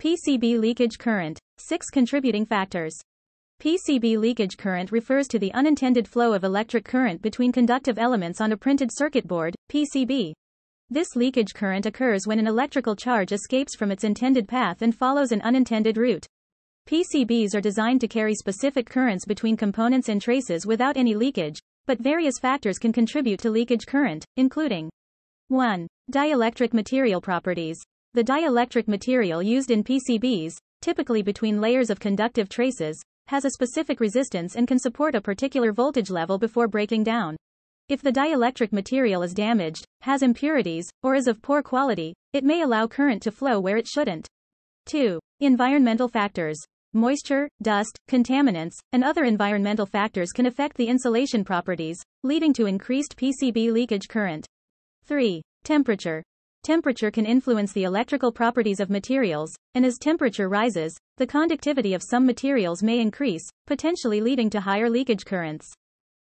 PCB leakage current. 6 contributing factors. PCB leakage current refers to the unintended flow of electric current between conductive elements on a printed circuit board, PCB. This leakage current occurs when an electrical charge escapes from its intended path and follows an unintended route. PCBs are designed to carry specific currents between components and traces without any leakage, but various factors can contribute to leakage current, including 1. Dielectric material properties. The dielectric material used in PCBs, typically between layers of conductive traces, has a specific resistance and can support a particular voltage level before breaking down. If the dielectric material is damaged, has impurities, or is of poor quality, it may allow current to flow where it shouldn't. 2. Environmental factors. Moisture, dust, contaminants, and other environmental factors can affect the insulation properties, leading to increased PCB leakage current. 3. Temperature. Temperature can influence the electrical properties of materials, and as temperature rises, the conductivity of some materials may increase, potentially leading to higher leakage currents.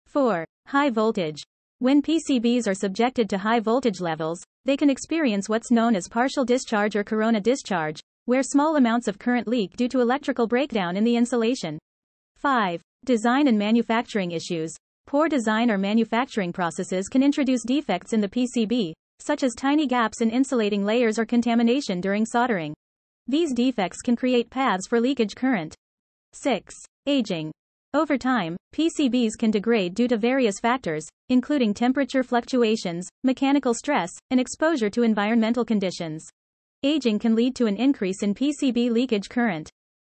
4. High voltage. When PCBs are subjected to high voltage levels, they can experience what's known as partial discharge or corona discharge, where small amounts of current leak due to electrical breakdown in the insulation. 5. Design and manufacturing issues. Poor design or manufacturing processes can introduce defects in the PCB, such as tiny gaps in insulating layers or contamination during soldering. These defects can create paths for leakage current. 6. Aging. Over time, PCBs can degrade due to various factors, including temperature fluctuations, mechanical stress, and exposure to environmental conditions. Aging can lead to an increase in PCB leakage current.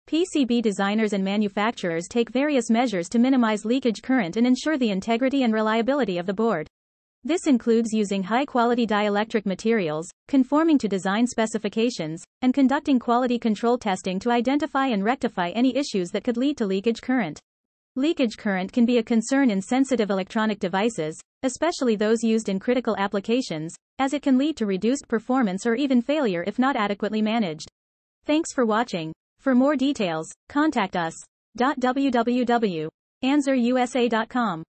PCB designers and manufacturers take various measures to minimize leakage current and ensure the integrity and reliability of the board. This includes using high-quality dielectric materials, conforming to design specifications, and conducting quality control testing to identify and rectify any issues that could lead to leakage current. Leakage current can be a concern in sensitive electronic devices, especially those used in critical applications, as it can lead to reduced performance or even failure if not adequately managed. Thanks for watching. For more details, contact us. www.anzer-usa.com